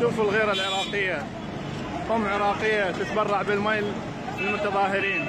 شوفوا الغيرة العراقية. أم عراقية تتبرع بالمي للمتظاهرين